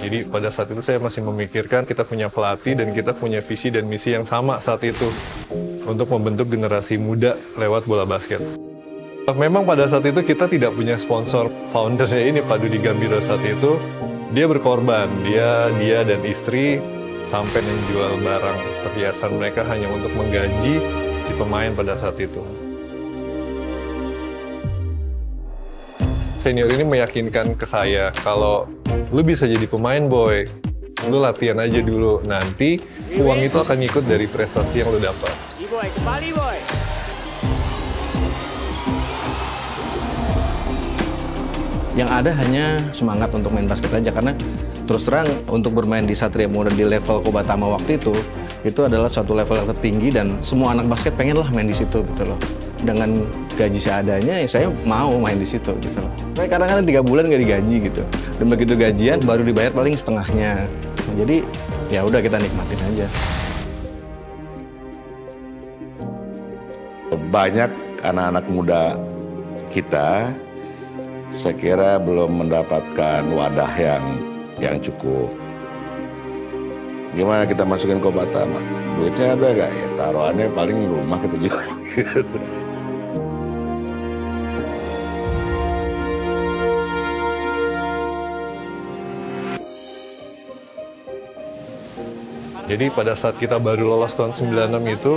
Jadi pada saat itu saya masih memikirkan kita punya pelatih dan kita punya visi dan misi yang sama saat itu untuk membentuk generasi muda lewat bola basket. Memang pada saat itu kita tidak punya sponsor foundernya ini Pak Dudi Gambiro saat itu dia berkorban dia dia dan istri sampai menjual barang perhiasan mereka hanya untuk menggaji si pemain pada saat itu. Senior ini meyakinkan ke saya kalau lu bisa jadi pemain boy, lu latihan aja dulu nanti uang itu akan ikut dari prestasi yang lu dapat. boy, kembali boy. Yang ada hanya semangat untuk main basket aja karena terus terang untuk bermain di Satria Muda di level Kobatama waktu itu itu adalah suatu level yang tertinggi dan semua anak basket pengen lah main di situ gitu loh. Dengan gaji seadanya ya saya mau main di situ gitu loh. Saya kadang-kadang tiga bulan nggak digaji gitu. Dan begitu gajian baru dibayar paling setengahnya. Jadi ya udah kita nikmatin aja. banyak anak-anak muda kita saya kira belum mendapatkan wadah yang yang cukup. Gimana kita masukin ke Batama? Duitnya ada gak? Ya taruhannya paling rumah kita Jadi pada saat kita baru lolos tahun 96 itu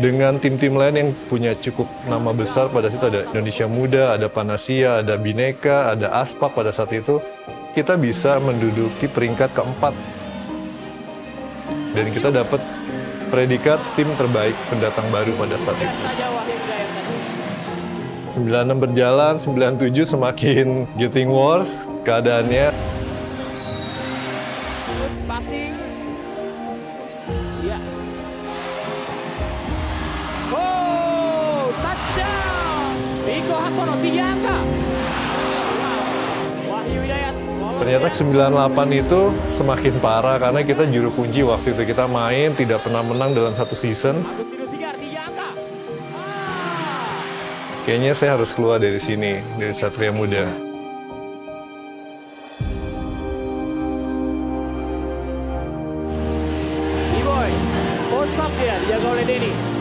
dengan tim-tim lain yang punya cukup nama besar pada situ ada Indonesia Muda, ada Panasia, ada Bineka, ada Aspak pada saat itu kita bisa menduduki peringkat keempat dan kita dapat predikat tim terbaik pendatang baru pada saat itu. 96 berjalan, 97 semakin getting worse keadaannya. Passing. Ternyata ke- 98 itu semakin parah karena kita juru kunci waktu itu kita main tidak pernah menang dalam satu season. Kayaknya saya harus keluar dari sini, dari Satria Muda. B-Boy. Post up dia dijaga oleh Denny.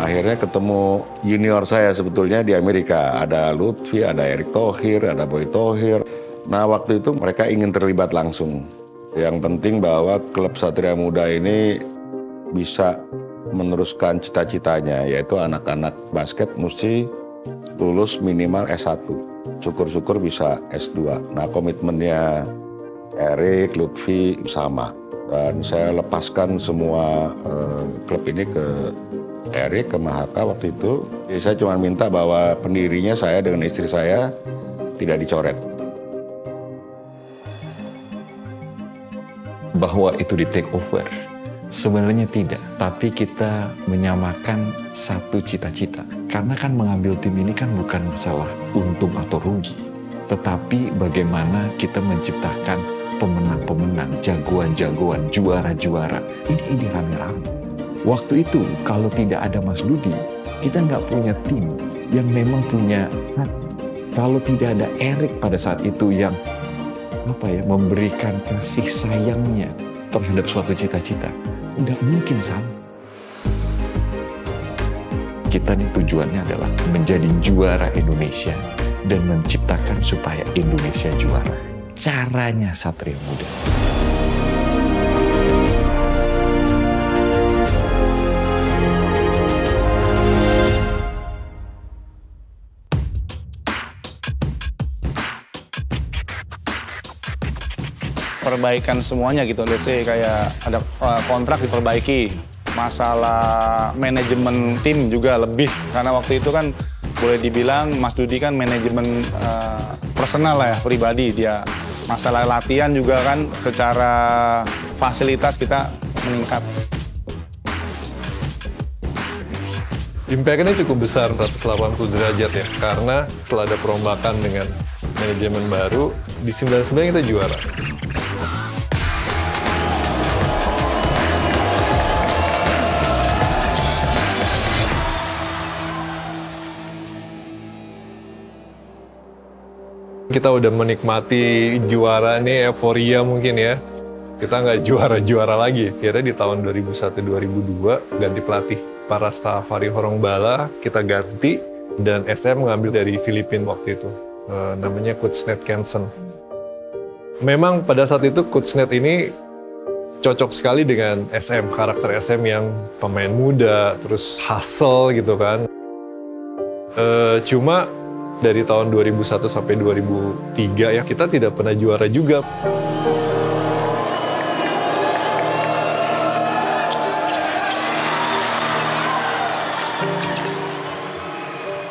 Akhirnya ketemu junior saya sebetulnya di Amerika. Ada Lutfi, ada Erick Thohir, ada Boy Thohir. Nah waktu itu mereka ingin terlibat langsung. Yang penting bahwa klub Satria Muda ini bisa meneruskan cita-citanya, yaitu anak-anak basket mesti lulus minimal S1. Syukur-syukur bisa S2. Nah komitmennya Erik, Lutfi sama. Dan saya lepaskan semua eh, klub ini ke Erik, ke Mahaka waktu itu. Jadi saya cuma minta bahwa pendirinya saya dengan istri saya tidak dicoret. bahwa itu di take over. Sebenarnya tidak, tapi kita menyamakan satu cita-cita. Karena kan mengambil tim ini kan bukan masalah untung atau rugi, tetapi bagaimana kita menciptakan pemenang-pemenang, jagoan-jagoan, juara-juara. Ini ini rame-rame. Waktu itu kalau tidak ada Mas Dudi, kita nggak punya tim yang memang punya hati. Kalau tidak ada Erik pada saat itu yang apa ya memberikan kasih sayangnya terhadap suatu cita-cita nggak mungkin sama kita nih tujuannya adalah menjadi juara Indonesia dan menciptakan supaya Indonesia juara. Caranya Satria Muda perbaikan semuanya gitu. Let's say kayak ada uh, kontrak diperbaiki. masalah manajemen tim juga lebih karena waktu itu kan boleh dibilang Mas Dudi kan manajemen uh, personal lah ya pribadi dia masalah latihan juga kan secara fasilitas kita meningkat. Impact-nya cukup besar 180 derajat ya, karena setelah ada perombakan dengan manajemen baru, di 99 kita juara. Kita udah menikmati juara nih, euforia mungkin ya. Kita nggak juara-juara lagi. Kira di tahun 2001-2002 ganti pelatih. Para Stafari Horongbala kita ganti dan SM mengambil dari Filipina waktu itu. E, namanya Coach Ned Kensen. Memang pada saat itu Coach Ned ini cocok sekali dengan SM, karakter SM yang pemain muda, terus hustle gitu kan. E, cuma dari tahun 2001 sampai 2003 ya kita tidak pernah juara juga.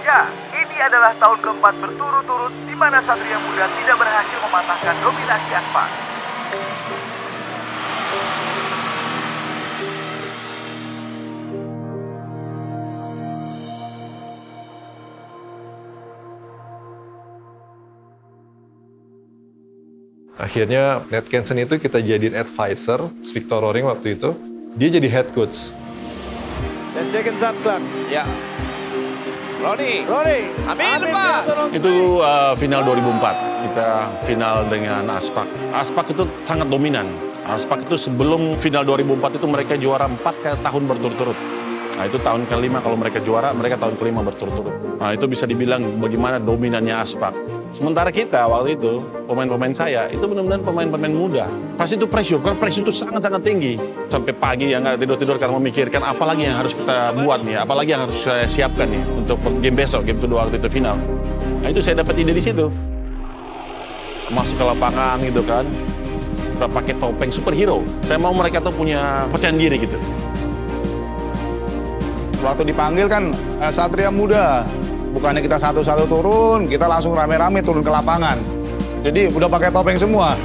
Ya, ini adalah tahun keempat berturut-turut di mana Satria Muda tidak berhasil mematahkan dominasi Aspak. Akhirnya Ned Kensen itu kita jadiin advisor, Victor Roring waktu itu. Dia jadi head coach. Dan second up clock. Ya. Roni. Roni. Amin, Pak. Itu uh, final 2004. Kita final dengan Aspak. Aspak itu sangat dominan. Aspak itu sebelum final 2004 itu mereka juara 4 tahun berturut-turut. Nah itu tahun kelima kalau mereka juara, mereka tahun kelima berturut-turut. Nah itu bisa dibilang bagaimana dominannya Aspak. Sementara kita waktu itu, pemain-pemain saya, itu benar-benar pemain-pemain muda. Pasti itu pressure, karena pressure itu sangat-sangat tinggi. Sampai pagi yang nggak tidur-tidur karena memikirkan apa lagi yang harus kita buat nih, apa lagi yang harus saya siapkan nih untuk game besok, game kedua waktu itu final. Nah itu saya dapat ide di situ. Masuk ke lapangan gitu kan, kita pakai topeng superhero. Saya mau mereka tuh punya percaya diri gitu. Waktu dipanggil kan eh, Satria Muda, bukannya kita satu-satu turun, kita langsung rame-rame turun ke lapangan. Jadi udah pakai topeng semua.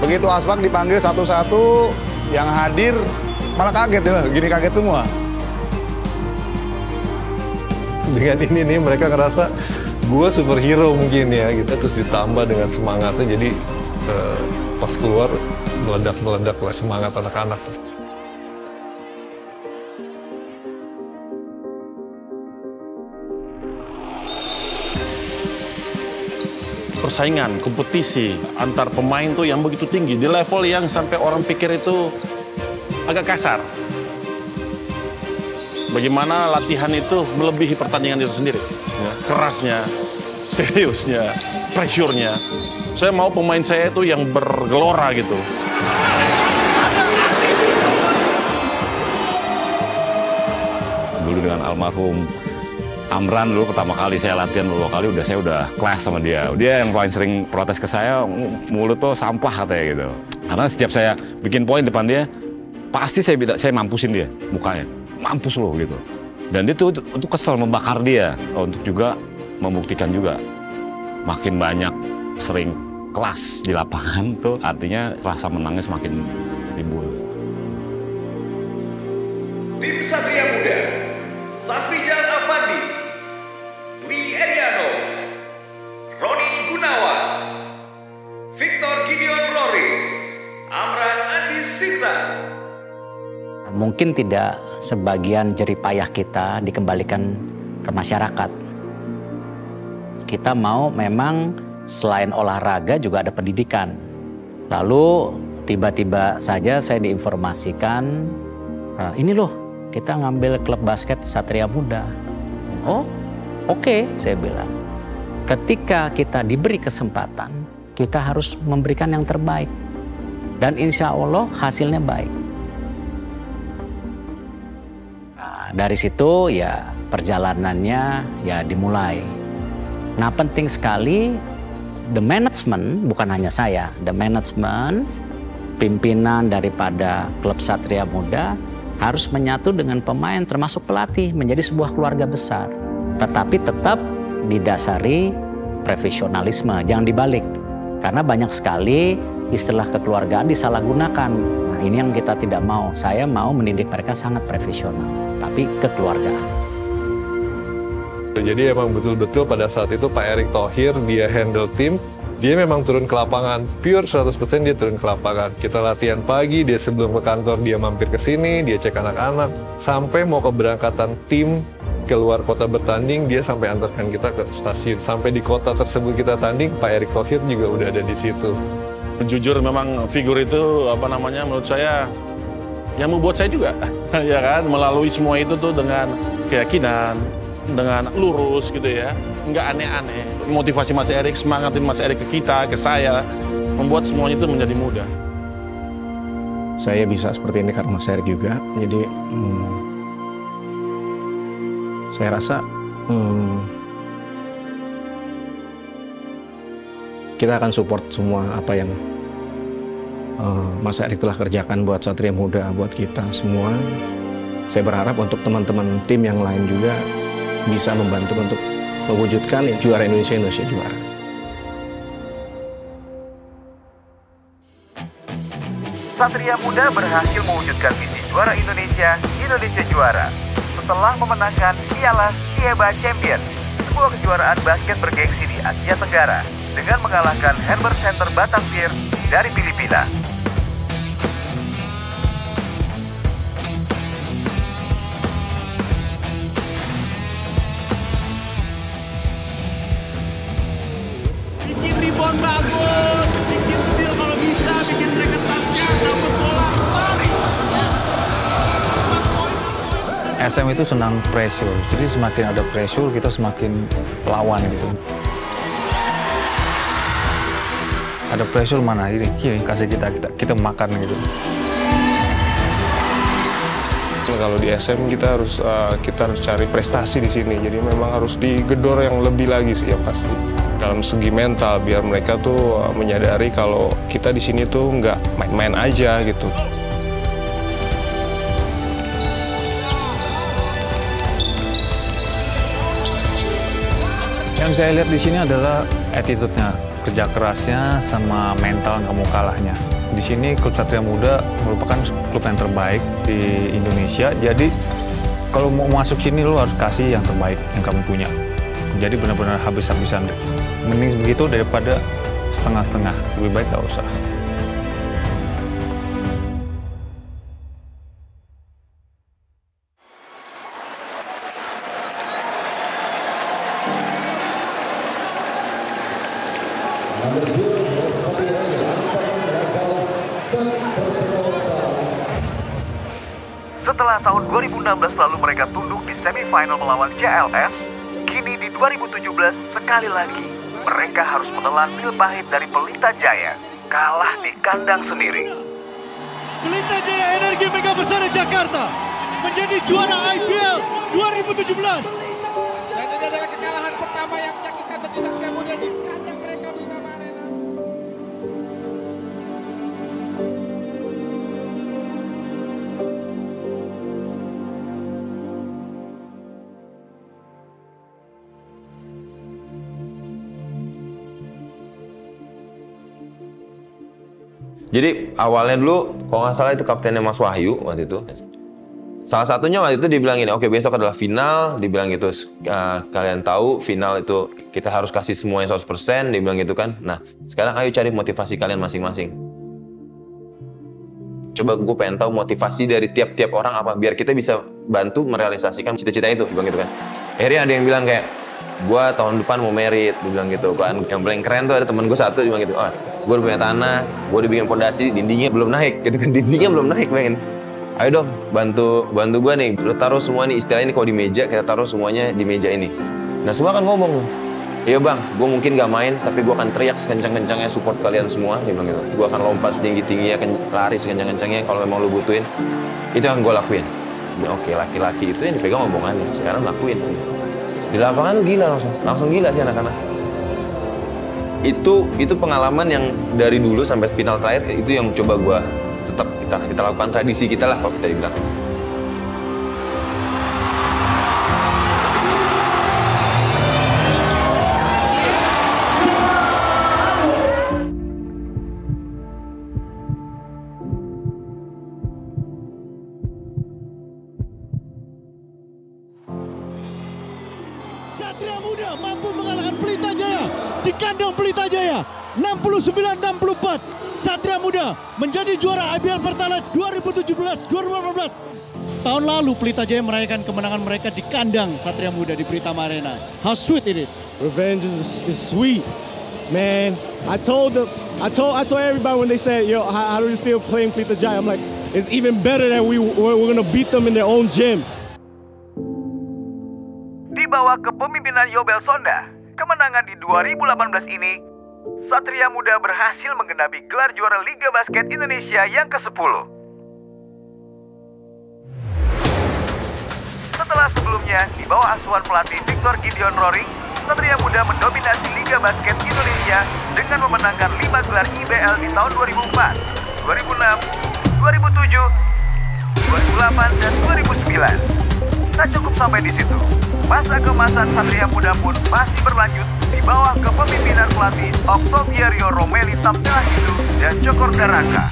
Begitu Aspak dipanggil satu-satu, yang hadir malah kaget ya, gini kaget semua. Dengan ini nih mereka ngerasa gue superhero mungkin ya gitu. Terus ditambah dengan semangatnya jadi eh, pas keluar meledak-meledak lah semangat anak-anak. Persaingan, kompetisi antar pemain tuh yang begitu tinggi di level yang sampai orang pikir itu agak kasar. Bagaimana latihan itu melebihi pertandingan itu sendiri. Ya, kerasnya, seriusnya, pressure-nya. Saya mau pemain saya itu yang bergelora gitu. Dulu dengan almarhum Amran dulu pertama kali saya latihan dua kali udah saya udah kelas sama dia. Dia yang paling sering protes ke saya, mulut tuh sampah katanya gitu. Karena setiap saya bikin poin depan dia, pasti saya saya mampusin dia mukanya. Mampus loh gitu. Dan dia tuh itu kesel membakar dia untuk juga membuktikan juga makin banyak sering kelas di lapangan tuh artinya rasa menangnya semakin timbul. Tim Satria Muda, Amran Andi Sinta, Mungkin tidak sebagian jeripayah kita dikembalikan ke masyarakat. Kita mau memang selain olahraga juga ada pendidikan. Lalu tiba-tiba saja saya diinformasikan, "Eh, ini loh kita ngambil klub basket Satria Muda. Oh, oke, saya bilang. Ketika kita diberi kesempatan, kita harus memberikan yang terbaik. Dan insya Allah hasilnya baik. Nah, dari situ ya perjalanannya ya dimulai. Nah penting sekali the management, bukan hanya saya, the management pimpinan daripada klub Satria Muda harus menyatu dengan pemain termasuk pelatih menjadi sebuah keluarga besar. Tetapi tetap didasari profesionalisme, jangan dibalik. Karena banyak sekali istilah kekeluargaan disalahgunakan. Nah, ini yang kita tidak mau. Saya mau mendidik mereka sangat profesional, tapi kekeluargaan. Jadi emang betul-betul pada saat itu Pak Erick Thohir dia handle tim, dia memang turun ke lapangan, pure 100% dia turun ke lapangan. Kita latihan pagi, dia sebelum ke kantor dia mampir ke sini, dia cek anak-anak, sampai mau keberangkatan tim keluar kota bertanding, dia sampai antarkan kita ke stasiun. Sampai di kota tersebut kita tanding, Pak Erick Thohir juga udah ada di situ. Jujur memang figur itu apa namanya menurut saya yang membuat saya juga. Ya kan? Melalui semua itu tuh dengan keyakinan dengan lurus gitu ya. Nggak aneh-aneh. Motivasi Mas Erik semangatin Mas Erik ke kita ke saya membuat semuanya itu menjadi mudah. Saya bisa seperti ini karena Mas Erik juga. Jadi hmm, saya rasa hmm, kita akan support semua apa yang uh, Mas Erik telah kerjakan buat Satria Muda, buat kita semua. Saya berharap untuk teman-teman tim yang lain juga bisa membantu untuk mewujudkan juara Indonesia Indonesia juara. Satria Muda berhasil mewujudkan misi juara Indonesia, Indonesia juara. Setelah memenangkan Piala Sieba Champion, sebuah kejuaraan basket bergengsi di Asia Tenggara, dengan mengalahkan Herbert Center Batavia dari Filipina. Bikin rebound bagus, bikin steal kalau bisa, bikin bracket basket, dapat bola, lari. SM itu senang pressure, jadi semakin ada pressure kita semakin lawan gitu. Ada pressure mana ini, ini kasih kita kita kita makan gitu. Kalau di SM kita harus uh, kita harus cari prestasi di sini. Jadi memang harus digedor yang lebih lagi sih yang pasti. Dalam segi mental biar mereka tuh uh, menyadari kalau kita di sini tuh nggak main-main aja gitu. Yang saya lihat di sini adalah attitude-nya, kerja kerasnya sama mental nggak mau kalahnya. Di sini klub Satria Muda merupakan klub yang terbaik di Indonesia. Jadi kalau mau masuk sini lo harus kasih yang terbaik yang kamu punya. Jadi benar-benar habis-habisan deh. Mending begitu daripada setengah-setengah. Lebih baik nggak usah. Setelah tahun 2016 lalu mereka tunduk di semifinal melawan CLS, kini di 2017 sekali lagi mereka harus menelan pil pahit dari Pelita Jaya, kalah di kandang sendiri. Pelita Jaya Energi Mega Besar Jakarta menjadi juara IPL 2017. Dan ini adalah kekalahan pertama yang Jadi awalnya dulu, kalau nggak salah itu kaptennya Mas Wahyu waktu itu. Salah satunya waktu itu dibilang ini, oke besok adalah final, dibilang gitu. "Ah, kalian tahu final itu kita harus kasih semuanya 100%, dibilang gitu kan. Nah, sekarang ayo cari motivasi kalian masing-masing. Coba gue pengen tahu motivasi dari tiap-tiap orang apa, biar kita bisa bantu merealisasikan cita-cita itu, dibilang gitu kan. Akhirnya ada yang bilang kayak, gue tahun depan mau merit, dibilang gitu kan. Yang paling keren tuh ada temen gue satu, dibilang gitu, oh, gue udah punya tanah, gue udah bikin fondasi, dindingnya belum naik, gitu kan, dindingnya belum naik, pengen. Ayo dong, bantu bantu gue nih. Lo taruh semua nih istilahnya ini kalau di meja kita taruh semuanya di meja ini. Nah semua kan ngomong, iya bang, gue mungkin gak main, tapi gue akan teriak sekencang-kencangnya support kalian semua, bilang gitu. Gue akan lompat setinggi-tingginya, lari sekencang-kencangnya kalau memang lo butuhin. Itu yang gue lakuin. Ya, Oke, laki-laki itu yang dipegang omongannya. Sekarang lakuin. Di lapangan gila langsung, langsung gila sih anak-anak. Itu itu pengalaman yang dari dulu sampai final terakhir itu yang coba gua tetap kita kita lakukan tradisi kita lah kalau kita bilang. 69-64. Satria Muda menjadi juara IBL Pertalite 2017-2018. Tahun lalu Pelita Jaya merayakan kemenangan mereka di kandang Satria Muda di Pritama Arena. How sweet it is. Revenge is, is sweet, man. I told them, I told, I told everybody when they said, "Yo, how, how do you feel playing Plita Jaya?" I'm like, it's even better that we we're, we're gonna beat them in their own gym. Di bawah kepemimpinan Yobel Sonda, kemenangan di 2018 ini, Satria Muda berhasil menggenapi gelar juara Liga Basket Indonesia yang ke-10. Setelah sebelumnya di bawah asuhan pelatih Victor Gideon Rory, Satria Muda mendominasi Liga Basket Indonesia dengan memenangkan 5 gelar IBL di tahun 2004, 2006, 2007, 2008, dan 2009. Tak cukup sampai di situ. Masa kemasan Satria Muda pun masih berlanjut di bawah kepemimpinan pelatih Octavio Romeli Tamtelahidu dan Jokor Daraka.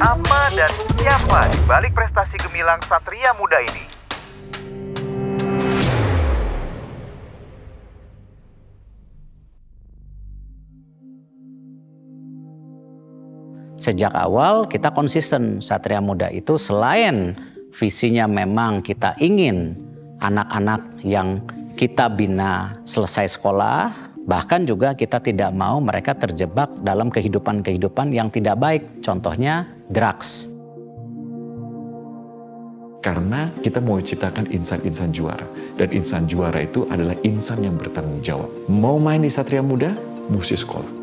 Apa dan siapa di balik prestasi gemilang Satria Muda ini? Sejak awal kita konsisten Satria Muda itu selain visinya memang kita ingin anak-anak yang kita bina selesai sekolah, bahkan juga kita tidak mau mereka terjebak dalam kehidupan-kehidupan yang tidak baik, contohnya drugs. Karena kita mau ciptakan insan-insan juara. Dan insan juara itu adalah insan yang bertanggung jawab. Mau main di Satria Muda, mesti sekolah.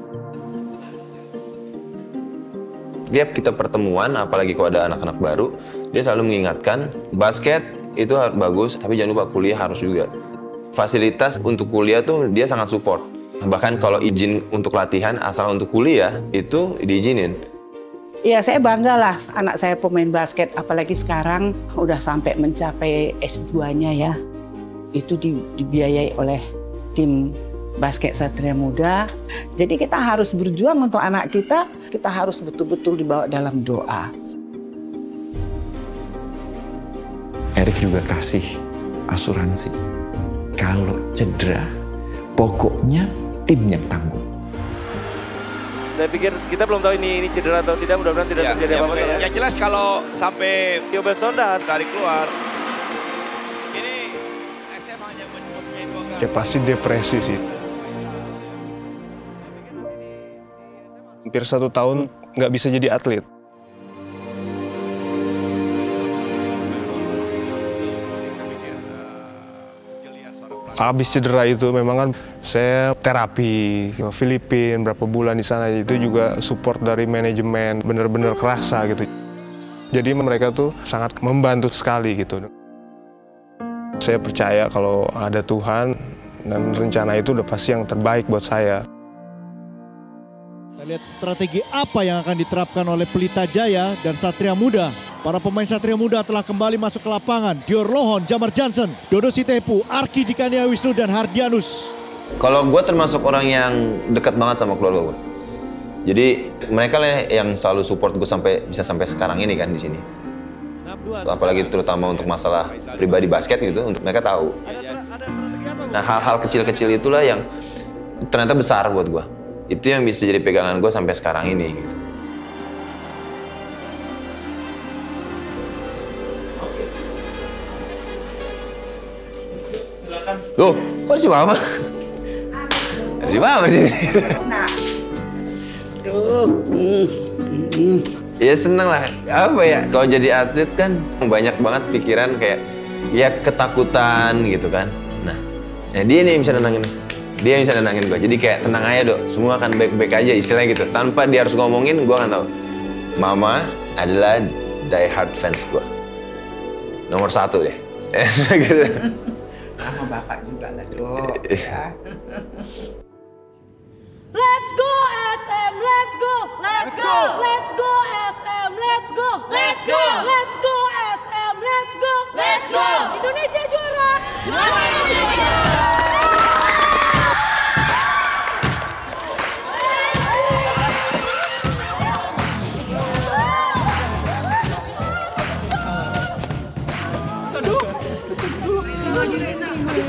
Tiap kita pertemuan, apalagi kalau ada anak-anak baru, dia selalu mengingatkan basket itu harus bagus, tapi jangan lupa kuliah harus juga. Fasilitas untuk kuliah tuh dia sangat support. Bahkan kalau izin untuk latihan asal untuk kuliah itu diizinin. Ya saya bangga lah anak saya pemain basket, apalagi sekarang udah sampai mencapai S2-nya ya. Itu dibiayai oleh tim basket Satria Muda. Jadi kita harus berjuang untuk anak kita, kita harus betul-betul dibawa dalam doa. Erik juga kasih asuransi. Kalau cedera, pokoknya tim yang tanggung. Saya pikir kita belum tahu ini ini cedera atau tidak. Mudah-mudahan tidak Ya, terjadi ya, apa-apa. betul. ya. Yang jelas kalau sampai Yobel Sonda tarik keluar, Ya pasti depresi sih. Hampir satu tahun nggak bisa jadi atlet. Habis cedera itu memang kan saya terapi ke Filipina berapa bulan di sana itu juga support dari manajemen bener-bener kerasa gitu. Jadi mereka tuh sangat membantu sekali gitu. Saya percaya kalau ada Tuhan dan rencana itu udah pasti yang terbaik buat saya. Lihat strategi apa yang akan diterapkan oleh Pelita Jaya dan Satria Muda. Para pemain Satria Muda telah kembali masuk ke lapangan. Dior Lohon, Jamar Johnson, Dodo Sitepu, Arki Dikania Wisnu, dan Hardianus. Kalau gue termasuk orang yang dekat banget sama keluarga gue. Jadi mereka lah yang selalu support gue sampai bisa sampai sekarang ini kan di sini. Apalagi terutama untuk masalah pribadi basket gitu, untuk mereka tahu. Nah hal-hal kecil-kecil itulah yang ternyata besar buat gue. Itu yang bisa jadi pegangan gue sampai sekarang ini. Gitu. Tuh, kok si mama? Ada si mama di sini. Nah, Duh. Ya seneng lah. Apa ya? Kalau jadi atlet kan banyak banget pikiran kayak ya ketakutan gitu kan. Nah, nah dia nih yang bisa nenangin. Dia yang bisa nenangin gue jadi kayak tenang aja dok. Semua akan baik-baik aja istilahnya gitu. Tanpa dia harus ngomongin gue akan tahu. Mama adalah die hard fans gue nomor satu deh. Gitu. Sama bapak juga lah dok. Iya. Let's go SM, let's go, let's go, let's go SM, let's go, let's go, let's go SM, let's go, let's go. Indonesia juara. Juara Indonesia.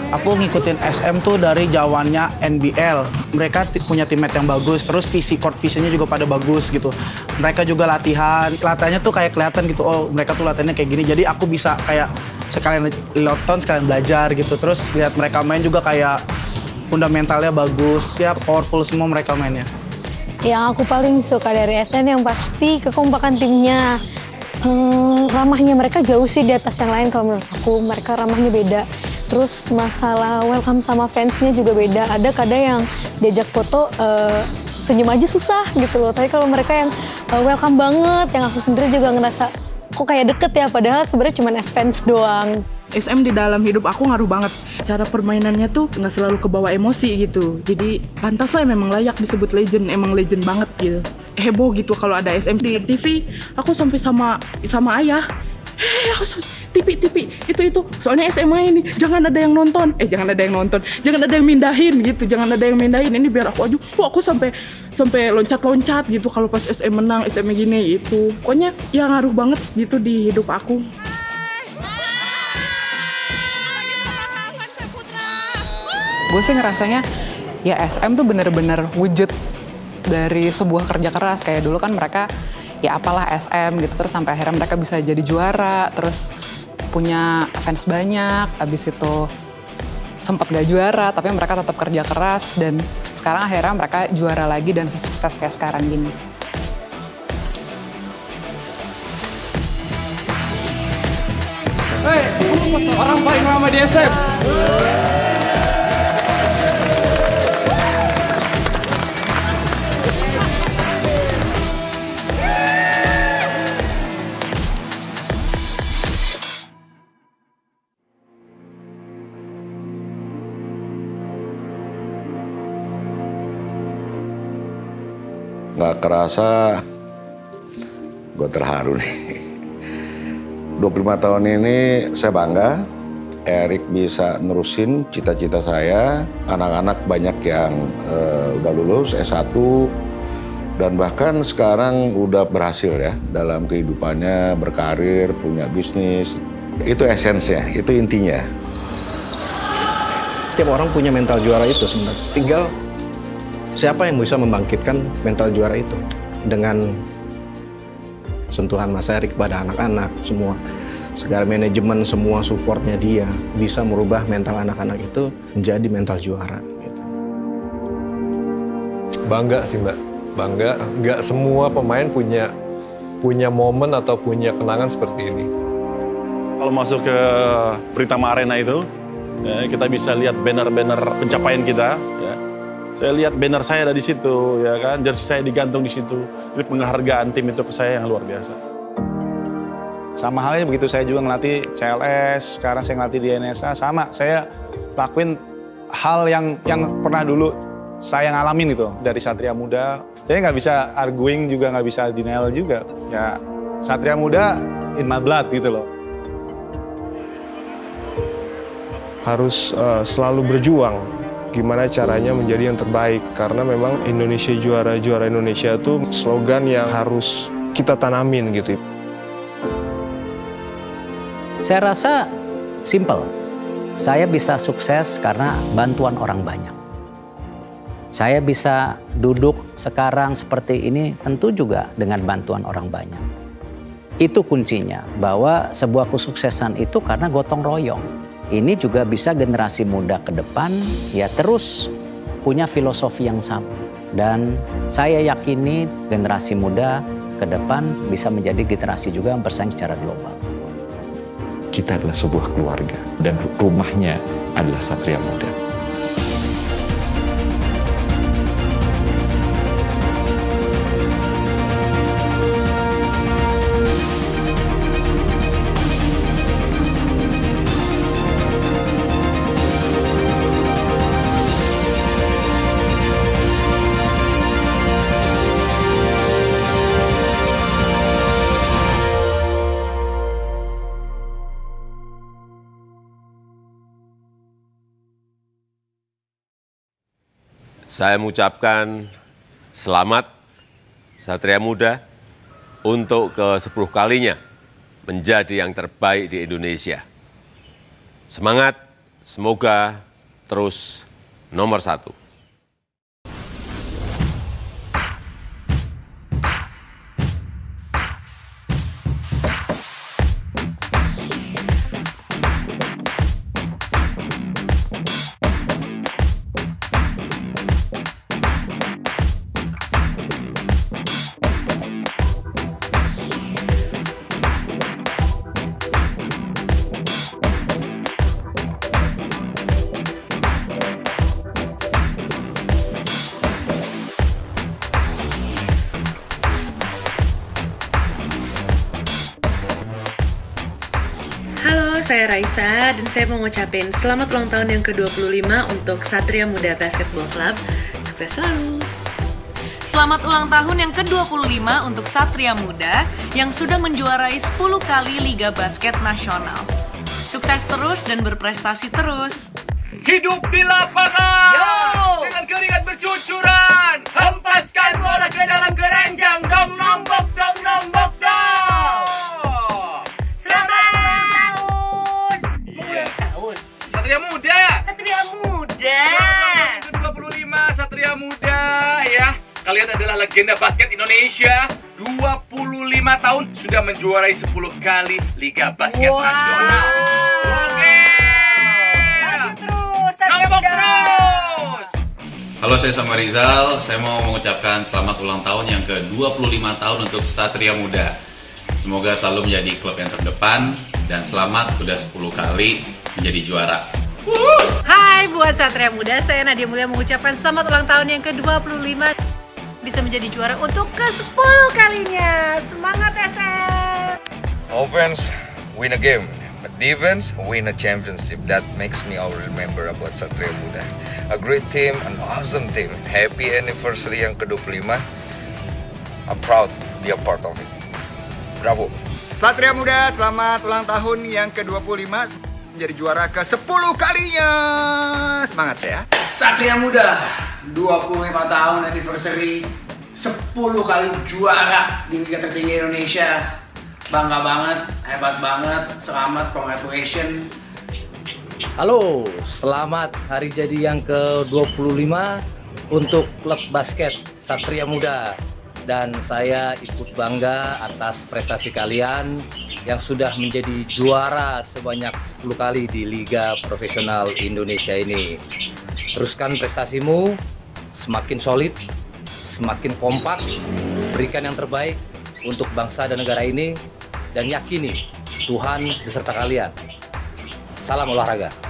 Aku ngikutin SM tuh dari jawannya NBL. Mereka punya teammate yang bagus, terus visi court visionnya juga pada bagus gitu. Mereka juga latihan, latihannya tuh kayak kelihatan gitu. Oh mereka tuh latihannya kayak gini. Jadi aku bisa kayak sekalian nonton, sekalian belajar gitu. Terus lihat mereka main juga kayak fundamentalnya bagus, ya powerful semua mereka mainnya. Yang aku paling suka dari SN yang pasti kekompakan timnya. Hmm, ramahnya mereka jauh sih di atas yang lain kalau menurut aku. Mereka ramahnya beda. Terus masalah welcome sama fansnya juga beda. Ada kadang yang diajak foto eh, senyum aja susah gitu loh. Tapi kalau mereka yang eh, welcome banget, yang aku sendiri juga ngerasa kok kayak deket ya. Padahal sebenarnya cuma as fans doang. SM di dalam hidup aku ngaruh banget. Cara permainannya tuh nggak selalu kebawa emosi gitu. Jadi pantas lah memang layak disebut legend, emang legend banget gitu. Heboh gitu kalau ada SM di TV. Aku sampai sama sama ayah. Hei, aku sama TV TV itu itu. Soalnya SMA ini jangan ada yang nonton. Eh jangan ada yang nonton. Jangan ada yang mindahin gitu. Jangan ada yang mindahin. Ini biar aku aja. Wah aku sampai sampai loncat loncat gitu. Kalau pas SM menang SM gini itu pokoknya ya ngaruh banget gitu di hidup aku. Gue sih ngerasanya ya SM tuh bener-bener wujud dari sebuah kerja keras. Kayak dulu kan mereka ya apalah SM gitu. Terus sampai akhirnya mereka bisa jadi juara. Terus punya fans banyak habis itu sempat gak juara tapi mereka tetap kerja keras dan sekarang akhirnya mereka juara lagi dan sukses kayak sekarang gini. Hei, orang paling lama di SM. Kerasa gue terharu nih. 25 tahun ini saya bangga Erik bisa nerusin cita-cita saya. Anak-anak banyak yang eh, udah lulus S1 dan bahkan sekarang udah berhasil ya dalam kehidupannya berkarir punya bisnis. Itu esensinya itu intinya. Setiap orang punya mental juara itu sebenarnya. Tinggal siapa yang bisa membangkitkan mental juara itu dengan sentuhan Mas Erik kepada anak-anak semua segala manajemen semua supportnya dia bisa merubah mental anak-anak itu menjadi mental juara bangga sih mbak bangga nggak semua pemain punya punya momen atau punya kenangan seperti ini Kalau masuk ke Pritama Arena itu, ya, kita bisa lihat banner-banner pencapaian kita. Ya. Saya lihat banner saya ada di situ, ya kan, jersey saya digantung di situ. Jadi penghargaan tim itu ke saya yang luar biasa. Sama halnya begitu saya juga ngelatih CLS, sekarang saya ngelatih di NSA, sama saya lakuin hal yang yang pernah dulu saya ngalamin itu dari Satria Muda. Saya nggak bisa arguing juga nggak bisa denial juga. Ya Satria Muda in my blood gitu loh. harus eh, selalu berjuang gimana caranya menjadi yang terbaik karena memang Indonesia juara juara Indonesia itu slogan yang harus kita tanamin gitu. Saya rasa simple. Saya bisa sukses karena bantuan orang banyak. Saya bisa duduk sekarang seperti ini tentu juga dengan bantuan orang banyak. Itu kuncinya bahwa sebuah kesuksesan itu karena gotong royong. Ini juga bisa generasi muda ke depan ya terus punya filosofi yang sama. Dan saya yakini generasi muda ke depan bisa menjadi generasi juga yang bersaing secara global. Kita adalah sebuah keluarga dan rumahnya adalah Satria Muda. Saya mengucapkan selamat Satria Muda untuk ke-10 kalinya menjadi yang terbaik di Indonesia. Semangat, semoga terus nomor satu. Saya Raisa dan saya mau ngucapin selamat ulang tahun yang ke-25 untuk Satria Muda Basketball Club. Sukses selalu. Selamat ulang tahun yang ke-25 untuk Satria Muda yang sudah menjuarai 10 kali Liga Basket Nasional. Sukses terus dan berprestasi terus. Hidup di lapangan dengan keringat bercucuran. Hempaskan bola ke dalam keranjang. Dong nombok, dong nombok, adalah legenda basket Indonesia. 25 tahun sudah menjuarai 10 kali Liga Basket Nasional. Oke. Terus, Satria Nombok Muda. terus. Halo, saya Sama Rizal. Saya mau mengucapkan selamat ulang tahun yang ke-25 tahun untuk Satria Muda. Semoga selalu menjadi klub yang terdepan dan selamat sudah 10 kali menjadi juara. Hai buat Satria Muda, saya Nadia Mulia mengucapkan selamat ulang tahun yang ke-25 bisa menjadi juara untuk ke-10 kalinya. Semangat SM! Offense, win a game. But defense, win a championship. That makes me all remember about Satria Muda. A great team, an awesome team. Happy anniversary yang ke-25. I'm proud to be a part of it. Bravo. Satria Muda, selamat ulang tahun yang ke-25 menjadi juara ke-10 kalinya. Semangat ya. Satria Muda 25 tahun anniversary 10 kali juara di Liga tertinggi Indonesia. Bangga banget hebat banget selamat congratulations Halo, selamat hari jadi yang ke-25 untuk klub basket Satria Muda. Dan saya ikut bangga atas prestasi kalian yang sudah menjadi juara sebanyak 10 kali di Liga Profesional Indonesia ini. Teruskan prestasimu, semakin solid, semakin kompak, berikan yang terbaik untuk bangsa dan negara ini, dan yakini Tuhan beserta kalian. Salam olahraga.